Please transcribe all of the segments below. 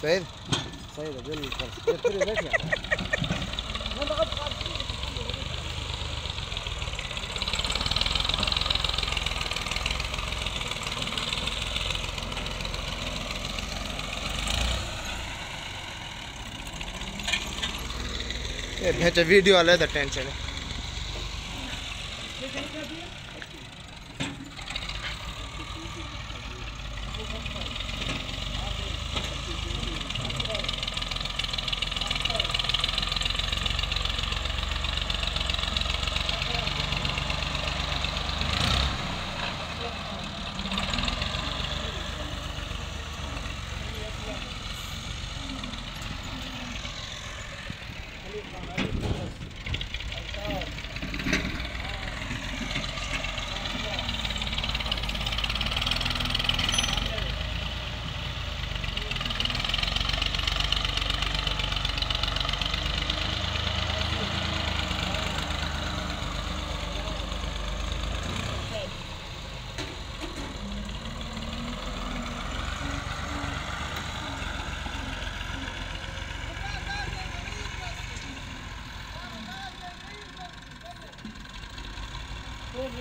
Syed Syed Abdul sir पूरे बैठ गया वीडियो अलग टेंशन है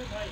भाई